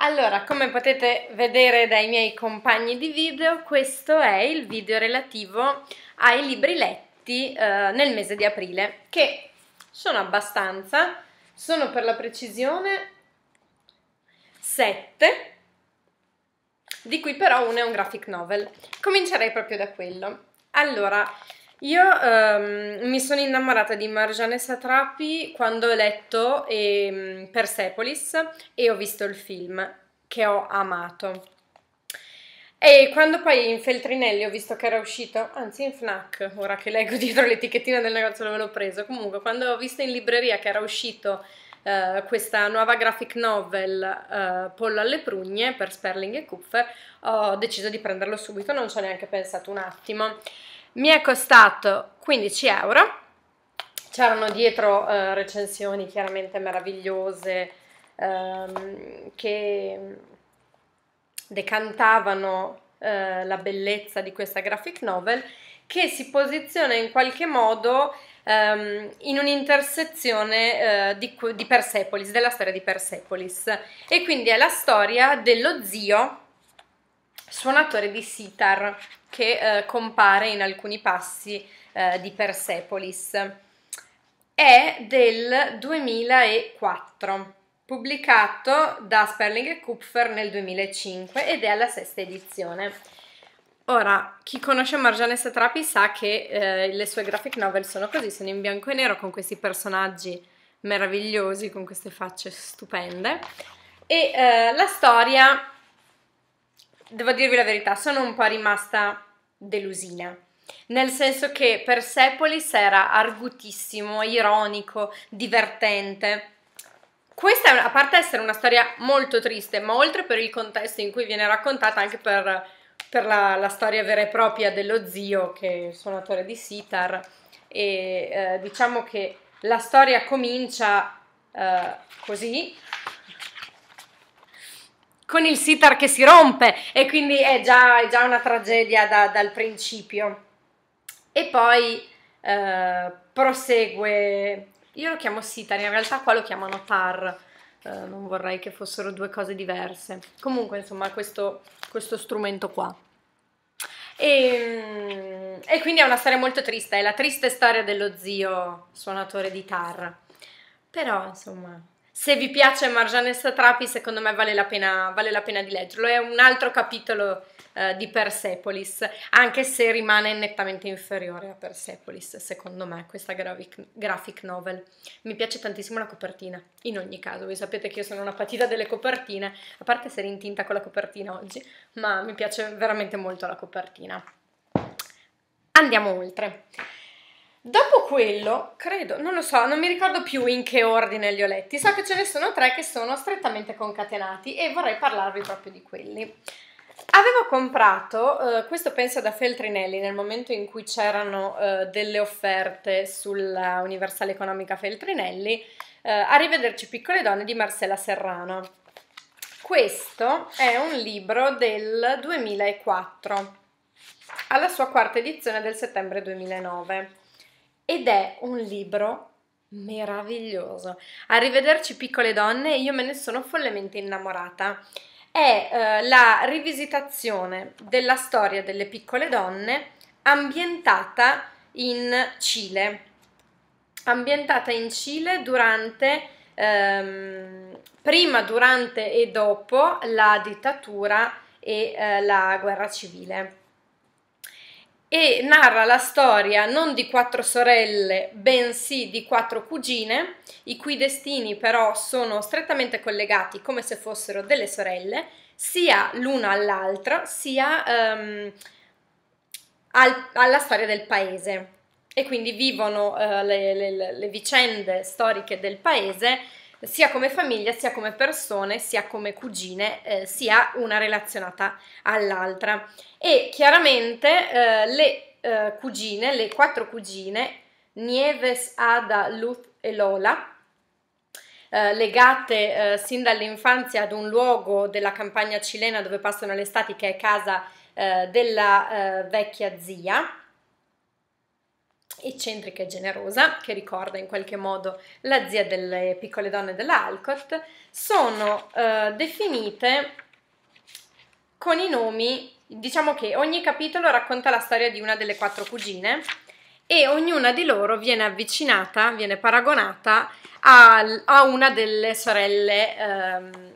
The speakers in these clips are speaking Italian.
Allora, come potete vedere dai miei compagni di video, questo è il video relativo ai libri letti eh, nel mese di aprile, che sono abbastanza, sono per la precisione 7, di cui però uno è un graphic novel. Comincerei proprio da quello. Allora, io um, mi sono innamorata di Marjane Satrapi quando ho letto eh, Persepolis e ho visto il film che ho amato. E quando poi in Feltrinelli ho visto che era uscito, anzi in Fnac, ora che leggo dietro l'etichettina del negozio dove l'ho preso, comunque quando ho visto in libreria che era uscito uh, questa nuova graphic novel uh, Pollo alle prugne per Sperling e Kupfer, ho deciso di prenderlo subito, non ci ho neanche pensato un attimo mi è costato 15 euro. C'erano dietro uh, recensioni chiaramente meravigliose um, che decantavano uh, la bellezza di questa graphic novel che si posiziona in qualche modo um, in un'intersezione uh, di, di Persepolis, della storia di Persepolis. E quindi è la storia dello zio suonatore di sitar che eh, compare in alcuni passi eh, di Persepolis. È del 2004, pubblicato da Sperling e Kupfer nel 2005 ed è alla sesta edizione. Ora, chi conosce Marjane Satrapi sa che eh, le sue graphic novel sono così, sono in bianco e nero con questi personaggi meravigliosi, con queste facce stupende. E eh, la storia devo dirvi la verità, sono un po' rimasta delusina. Nel senso che Persepolis era argutissimo, ironico, divertente. Questa, a parte essere una storia molto triste, ma oltre per il contesto in cui viene raccontata, anche per, per la, la, storia vera e propria dello zio, che è il suonatore di sitar, e eh, diciamo che la storia comincia eh, così, con il sitar che si rompe e quindi è già, è già una tragedia da, dal principio. E poi eh, prosegue, io lo chiamo sitar, in realtà qua lo chiamano tar, eh, non vorrei che fossero due cose diverse. Comunque insomma questo, questo strumento qua. E, e, quindi è una storia molto triste, è la triste storia dello zio suonatore di tar. Però insomma se vi piace Marjane Satrapi, secondo me vale la pena, vale la pena di leggerlo. È un altro capitolo uh, di Persepolis, anche se rimane nettamente inferiore a Persepolis, secondo me, questa graphic, graphic novel. Mi piace tantissimo la copertina, in ogni caso. Voi sapete che io sono una patita delle copertine, a parte essere in tinta con la copertina oggi, ma mi piace veramente molto la copertina. Andiamo oltre. Dopo quello, credo, non lo so, non mi ricordo più in che ordine li ho letti, so che ce ne sono tre che sono strettamente concatenati e vorrei parlarvi proprio di quelli. Avevo comprato, eh, questo penso da Feltrinelli, nel momento in cui c'erano eh, delle offerte sulla Universale Economica Feltrinelli, eh, a rivederci Piccole Donne di Marcella Serrano. Questo è un libro del 2004, alla sua quarta edizione del settembre 2009 ed è un libro meraviglioso. A rivederci piccole donne, io me ne sono follemente innamorata. È eh, la rivisitazione della storia delle piccole donne ambientata in Cile. Ambientata in Cile durante ehm, prima, durante e dopo la dittatura e eh, la guerra civile e narra la storia non di quattro sorelle, bensì di quattro cugine, i cui destini però sono strettamente collegati come se fossero delle sorelle, sia l'una all'altra, sia um, al, alla storia del paese. E quindi vivono uh, le, le, le vicende storiche del paese sia come famiglia, sia come persone, sia come cugine, eh, sia una relazionata all'altra. E chiaramente eh, le eh, cugine, le quattro cugine, Nieves, Ada, Luth e Lola, eh, legate eh, sin dall'infanzia ad un luogo della campagna cilena dove passano le estati, che è casa eh, della vecchia zia, eccentrica e generosa, che ricorda in qualche modo la zia delle piccole donne della Alcott, sono eh, definite con i nomi, diciamo che ogni capitolo racconta la storia di una delle quattro cugine e ognuna di loro viene avvicinata, viene paragonata a, a una delle sorelle, ehm,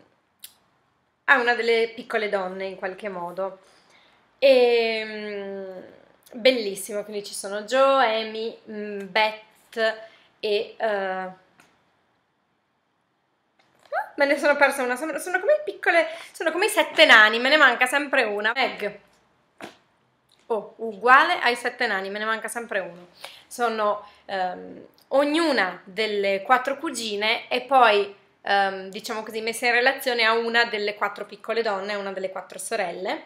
a una delle piccole donne in qualche modo. E, ehm, bellissimo, quindi ci sono Joe, Amy, mm, Beth e... Uh, me ne sono persa una, sono, sono come piccole, sono come i sette nani, me ne manca sempre una. Meg. Oh, uguale ai sette nani, me ne manca sempre uno. Sono um, ognuna delle quattro cugine e poi, um, diciamo così, messa in relazione a una delle quattro piccole donne, una delle quattro sorelle.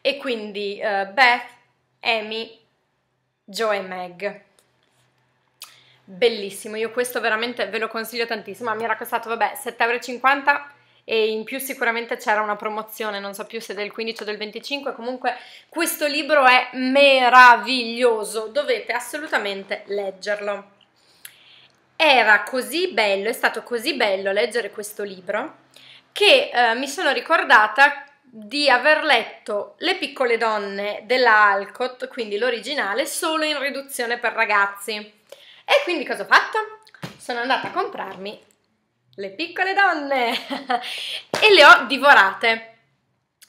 E quindi uh, Beth, Amy, Joe e Meg. Bellissimo, io questo veramente ve lo consiglio tantissimo, mi era costato vabbè 7,50 euro e in più sicuramente c'era una promozione, non so più se del 15 o del 25, comunque questo libro è meraviglioso, dovete assolutamente leggerlo. Era così bello, è stato così bello leggere questo libro che eh, mi sono ricordata di aver letto Le piccole donne della Alcott, quindi l'originale, solo in riduzione per ragazzi. E quindi cosa ho fatto? Sono andata a comprarmi Le piccole donne e le ho divorate.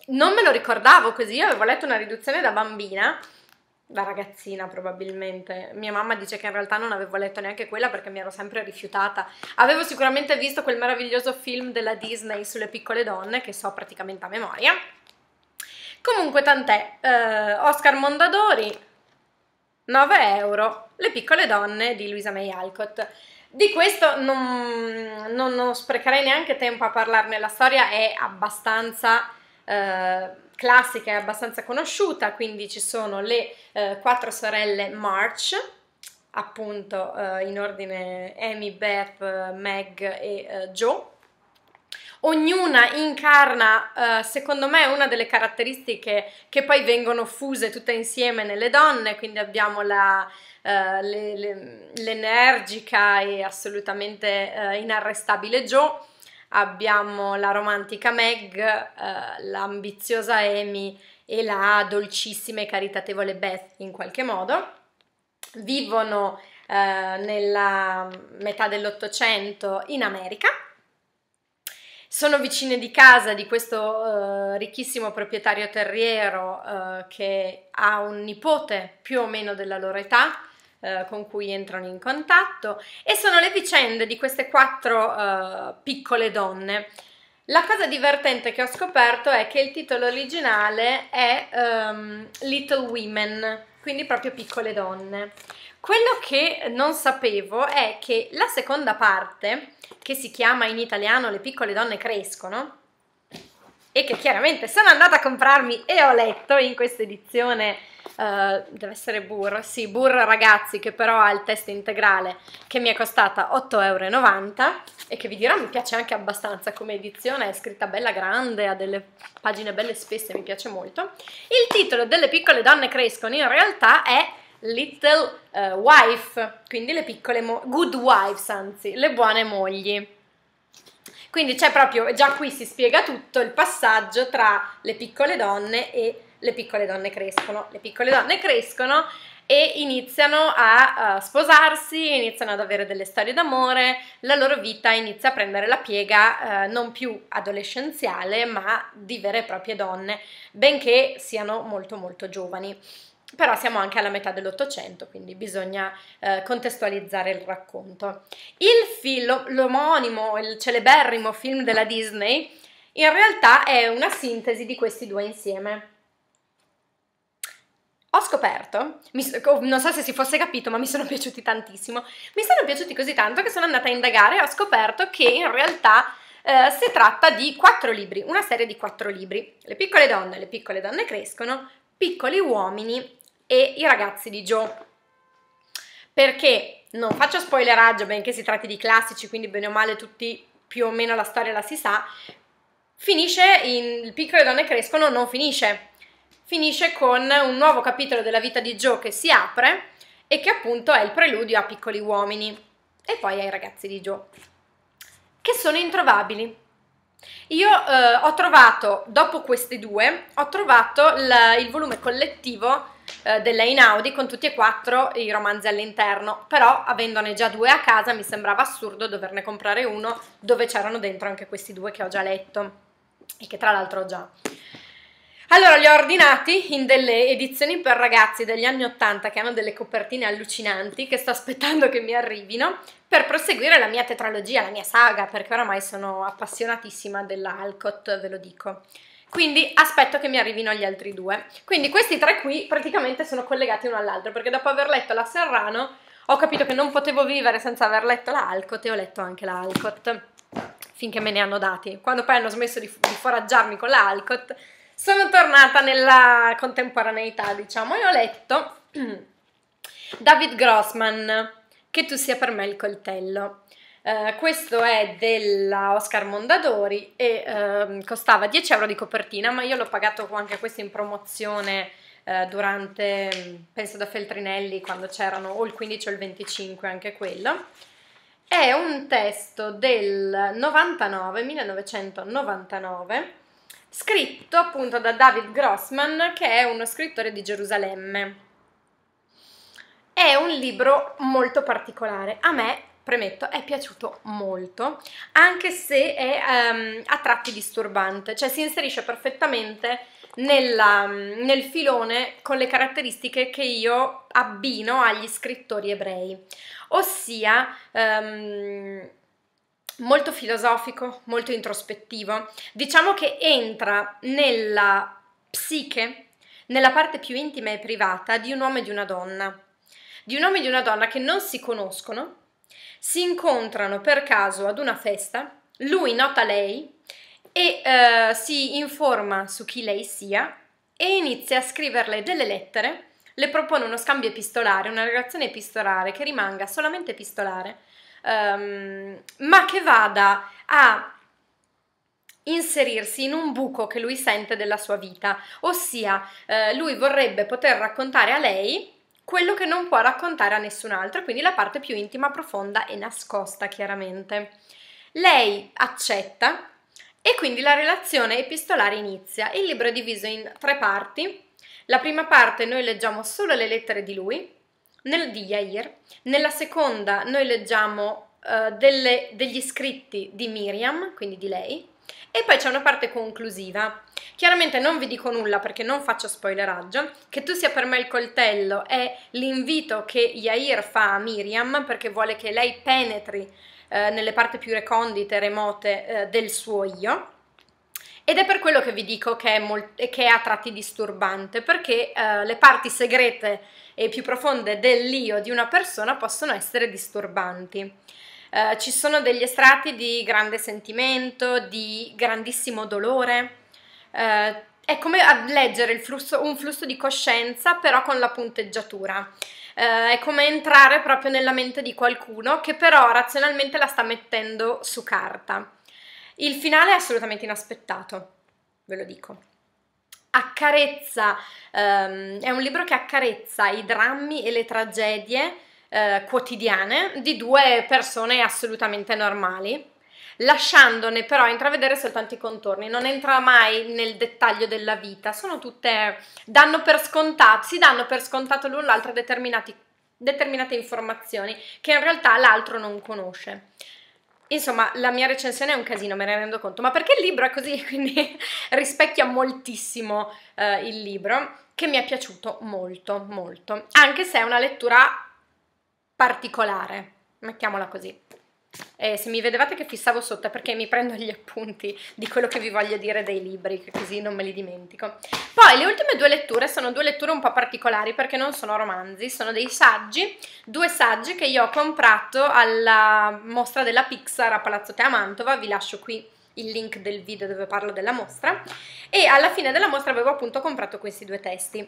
Non me lo ricordavo così, io avevo letto una riduzione da bambina da ragazzina probabilmente. Mia mamma dice che in realtà non avevo letto neanche quella perché mi ero sempre rifiutata. Avevo sicuramente visto quel meraviglioso film della Disney sulle piccole donne che so praticamente a memoria. Comunque tant'è, eh, Oscar Mondadori, 9 euro, Le piccole donne di Luisa May Alcott. Di questo non, non, non sprecherei neanche tempo a parlarne, la storia è abbastanza eh, classica e abbastanza conosciuta, quindi ci sono le eh, quattro sorelle March, appunto eh, in ordine Amy, Beth, Meg e eh, Joe. Ognuna incarna, eh, secondo me, una delle caratteristiche che poi vengono fuse tutte insieme nelle donne, quindi abbiamo la, le, l'energica e assolutamente uh, inarrestabile Joe, abbiamo la romantica Meg, eh, l'ambiziosa Amy e la dolcissima e caritatevole Beth in qualche modo. Vivono eh, nella metà dell'Ottocento in America. Sono vicine di casa di questo eh, ricchissimo proprietario terriero eh, che ha un nipote più o meno della loro età, eh, con cui entrano in contatto e sono le vicende di queste quattro uh, piccole donne. La cosa divertente che ho scoperto è che il titolo originale è um, Little Women, quindi proprio piccole donne. Quello che non sapevo è che la seconda parte, che si chiama in italiano Le piccole donne crescono, e che chiaramente sono andata a comprarmi e ho letto in questa edizione Uh, deve essere Burr, sì, Burr ragazzi, che però ha il testo integrale, che mi è costata 8,90 euro e che vi dirò mi piace anche abbastanza come edizione, è scritta bella grande, ha delle pagine belle spesse, mi piace molto. Il titolo delle piccole donne crescono in realtà è Little uh, Wife, quindi le piccole, good wives anzi, le buone mogli. Quindi c'è proprio, già qui si spiega tutto il passaggio tra le piccole donne e le piccole donne crescono. Le piccole donne crescono e iniziano a uh, sposarsi, iniziano ad avere delle storie d'amore, la loro vita inizia a prendere la piega uh, non più adolescenziale ma di vere e proprie donne, benché siano molto molto giovani. Però siamo anche alla metà dell'Ottocento, quindi bisogna uh, contestualizzare il racconto. Il film, l'omonimo, il celeberrimo film della Disney, in realtà è una sintesi di questi due insieme ho scoperto, oh, non so se si fosse capito, ma mi sono piaciuti tantissimo. Mi sono piaciuti così tanto che sono andata a indagare e ho scoperto che in realtà eh, si tratta di quattro libri, una serie di quattro libri. Le piccole donne, le piccole donne crescono, piccoli uomini e i ragazzi di Joe. Perché non faccio spoileraggio, benché si tratti di classici, quindi bene o male tutti più o meno la storia la si sa, finisce in piccole donne crescono, non finisce finisce con un nuovo capitolo della vita di Joe che si apre e che appunto è il preludio a Piccoli Uomini e poi ai Ragazzi di Joe, che sono introvabili. Io eh, ho trovato, dopo questi due, ho trovato il, il volume collettivo eh, della Inaudi con tutti e quattro i romanzi all'interno, però avendone già due a casa mi sembrava assurdo doverne comprare uno dove c'erano dentro anche questi due che ho già letto e che tra l'altro ho già. Allora li ho ordinati in delle edizioni per ragazzi degli anni 80 che hanno delle copertine allucinanti che sto aspettando che mi arrivino per proseguire la mia tetralogia, la mia saga, perché oramai sono appassionatissima della Alcott, ve lo dico. Quindi aspetto che mi arrivino gli altri due. Quindi questi tre qui praticamente sono collegati uno all'altro, perché dopo aver letto la Serrano ho capito che non potevo vivere senza aver letto la Alcott e ho letto anche la Alcott finché me ne hanno dati. Quando poi hanno smesso di, di foraggiarmi con la Alcott sono tornata nella contemporaneità, diciamo, e ho letto David Grossman, Che tu sia per me il coltello. Uh, questo è della Oscar Mondadori e uh, costava 10 euro di copertina, ma io l'ho pagato anche questo in promozione uh, durante, penso da Feltrinelli, quando c'erano o il 15 o il 25, anche quello. È un testo del 99, 1999 scritto appunto da David Grossman, che è uno scrittore di Gerusalemme. È un libro molto particolare. A me, premetto, è piaciuto molto, anche se è um, a tratti disturbante, cioè si inserisce perfettamente nella, nel filone con le caratteristiche che io abbino agli scrittori ebrei, ossia um, molto filosofico, molto introspettivo. Diciamo che entra nella psiche, nella parte più intima e privata di un uomo e di una donna. Di un uomo e di una donna che non si conoscono, si incontrano per caso ad una festa, lui nota lei e eh, si informa su chi lei sia e inizia a scriverle delle lettere, le propone uno scambio epistolare, una relazione epistolare che rimanga solamente epistolare um, ma che vada a inserirsi in un buco che lui sente della sua vita, ossia eh, lui vorrebbe poter raccontare a lei quello che non può raccontare a nessun altro, quindi la parte più intima, profonda e nascosta chiaramente. Lei accetta e quindi la relazione epistolare inizia. Il libro è diviso in tre parti. La prima parte noi leggiamo solo le lettere di lui, nel, di Yair. Nella seconda noi leggiamo uh, delle, degli scritti di Miriam, quindi di lei, e poi c'è una parte conclusiva. Chiaramente non vi dico nulla perché non faccio spoileraggio, che tu sia per me il coltello è l'invito che Yair fa a Miriam perché vuole che lei penetri eh, nelle parti più recondite, remote eh, del suo io. Ed è per quello che vi dico che è, molt- che è a tratti disturbante, perché eh, le parti segrete e più profonde dell'io di una persona possono essere disturbanti. Uh, ci sono degli estratti di grande sentimento, di grandissimo dolore. Uh, è come leggere flusso, un flusso di coscienza, però con la punteggiatura. Uh, è come entrare proprio nella mente di qualcuno che però razionalmente la sta mettendo su carta. Il finale è assolutamente inaspettato, ve lo dico. Accarezza, um, è un libro che accarezza i drammi e le tragedie uh, quotidiane di due persone assolutamente normali, lasciandone però intravedere soltanto i contorni, non entra mai nel dettaglio della vita, sono tutte, danno per scontato, si danno per scontato l'un l'altro determinate informazioni che in realtà l'altro non conosce. Insomma, la mia recensione è un casino, me ne rendo conto, ma perché il libro è così, quindi rispecchia moltissimo uh, il libro, che mi è piaciuto molto, molto, anche se è una lettura particolare, mettiamola così. E se mi vedevate che fissavo sotto è perché mi prendo gli appunti di quello che vi voglio dire dei libri, così non me li dimentico. Poi le ultime due letture sono due letture un po' particolari perché non sono romanzi, sono dei saggi, due saggi che io ho comprato alla mostra della Pixar a Palazzo Te a Mantova, vi lascio qui il link del video dove parlo della mostra e alla fine della mostra avevo appunto comprato questi due testi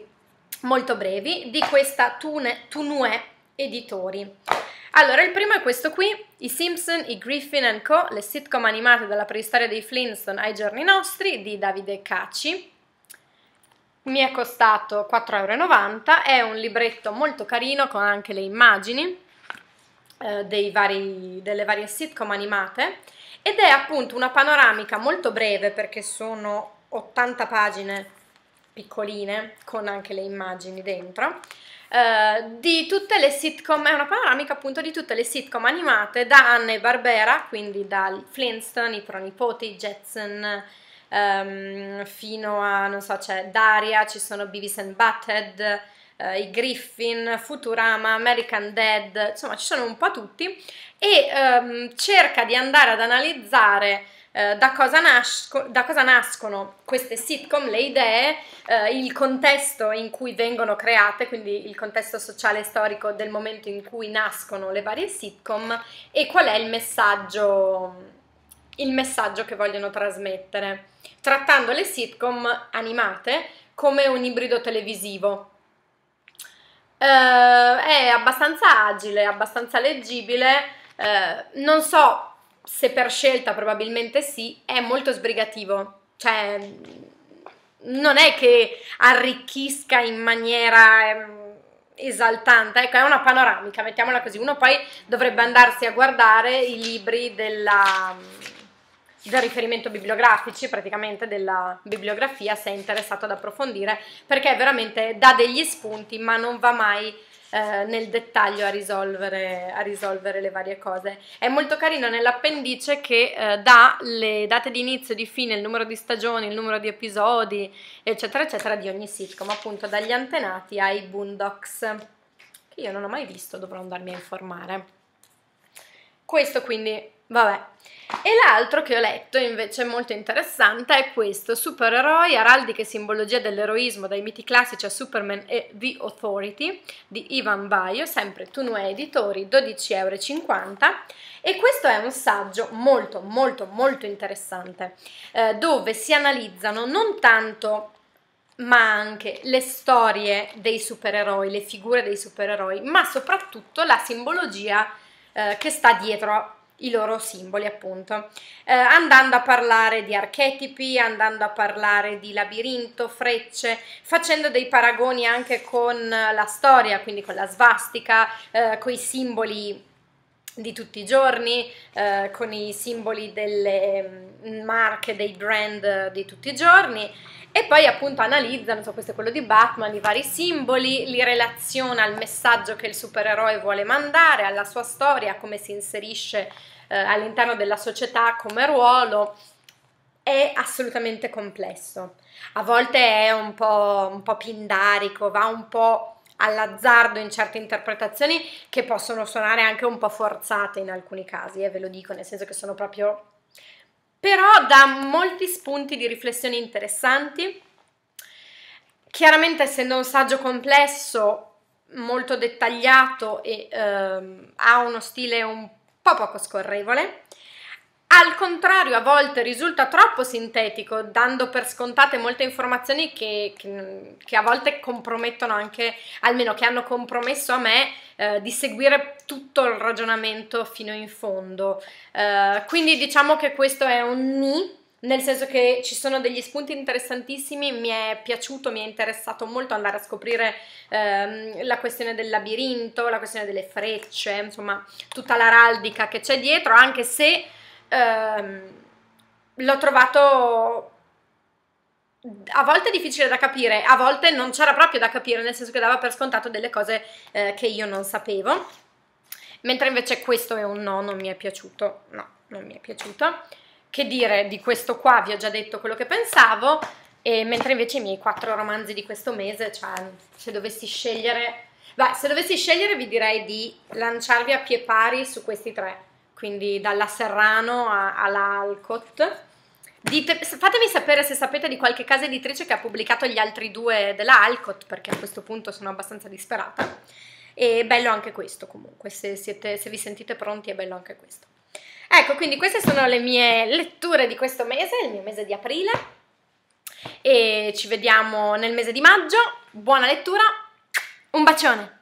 molto brevi di questa Tune, Tunue Editori. Allora, il primo è questo qui, i Simpson, i Griffin Co., le sitcom animate dalla preistoria dei Flintstone ai giorni nostri, di Davide Cacci. mi è costato 4,90 euro, è un libretto molto carino con anche le immagini eh, vari, delle varie sitcom animate ed è appunto una panoramica molto breve perché sono 80 pagine piccoline con anche le immagini dentro eh, di tutte le sitcom, è una panoramica appunto di tutte le sitcom animate da Anna e Barbera, quindi dal Flintstone, i Pronipoti, Jetson, um, fino a, non so, c'è Daria, ci sono Beavis and Butthead, uh, i Griffin, Futurama, American Dead, insomma ci sono un po' tutti e um, cerca di andare ad analizzare eh, da, cosa nasco, da, cosa nascono queste sitcom, le idee, eh, il contesto in cui vengono create, quindi il contesto sociale e storico del momento in cui nascono le varie sitcom e qual è il messaggio, il messaggio che vogliono trasmettere, trattando le sitcom animate come un ibrido televisivo. Uh, è abbastanza agile, abbastanza leggibile. Uh, non so se per scelta probabilmente sì, è molto sbrigativo. Cioè, non è che arricchisca in maniera ehm, esaltante, ecco, è una panoramica, mettiamola così. Uno poi dovrebbe andarsi a guardare i libri della, del riferimento bibliografici, praticamente della bibliografia, se è interessato ad approfondire, perché veramente dà degli spunti, ma non va mai eh, nel dettaglio a risolvere, a risolvere, le varie cose. È molto carino nell'appendice che eh, dà le date di inizio e di fine, il numero di stagioni, il numero di episodi, eccetera, eccetera, di ogni sitcom, appunto dagli antenati ai boondocks, che io non ho mai visto, dovrò andarmi a informare. Questo quindi Vabbè. E l'altro che ho letto invece molto interessante è questo, Supereroi, araldica e simbologia dell'eroismo dai miti classici a Superman e The Authority di Ivan Baio, sempre Tunue Editori, 12,50 euro. E questo è un saggio molto molto molto interessante, eh, dove si analizzano non tanto ma anche le storie dei supereroi, le figure dei supereroi, ma soprattutto la simbologia eh, che sta dietro i loro simboli appunto, eh, andando a parlare di archetipi, andando a parlare di labirinto, frecce, facendo dei paragoni anche con la storia, quindi con la svastica, eh, con i simboli di tutti i giorni, eh, con i simboli delle mm, marche, dei brand di tutti i giorni e poi appunto analizzano, so questo è quello di Batman, i vari simboli, li relaziona al messaggio che il supereroe vuole mandare, alla sua storia, come si inserisce eh, all'interno della società come ruolo, è assolutamente complesso. A volte è un po', un po pindarico, va un po' all'azzardo in certe interpretazioni che possono suonare anche un po' forzate in alcuni casi, eh, ve lo dico, nel senso che sono proprio però dà molti spunti di riflessione interessanti. Chiaramente essendo un saggio complesso, molto dettagliato e ehm, ha uno stile un po' poco scorrevole, al contrario, a volte risulta troppo sintetico, dando per scontate molte informazioni che, che, che a volte compromettono anche, almeno che hanno compromesso a me, eh, di seguire tutto il ragionamento fino in fondo. Eh, quindi diciamo che questo è un ni, nel senso che ci sono degli spunti interessantissimi, mi è piaciuto, mi è interessato molto andare a scoprire ehm, la questione del labirinto, la questione delle frecce, insomma tutta l'araldica che c'è dietro, anche se ehm, l'ho trovato a volte difficile da capire, a volte non c'era proprio da capire, nel senso che dava per scontato delle cose eh, che io non sapevo, mentre invece questo è un no, non mi è piaciuto, no, non mi è piaciuto. Che dire di questo qua, vi ho già detto quello che pensavo, e mentre invece i miei quattro romanzi di questo mese, cioè se dovessi scegliere, beh, se dovessi scegliere vi direi di lanciarvi a pie pari su questi tre, quindi dalla Serrano alla Alcott. Fatemi sapere se sapete di qualche casa editrice che ha pubblicato gli altri due della Alcott, perché a questo punto sono abbastanza disperata. E bello anche questo comunque, se, siete, se vi sentite pronti è bello anche questo. Ecco, quindi queste sono le mie letture di questo mese, il mio mese di aprile. E ci vediamo nel mese di maggio. Buona lettura, un bacione!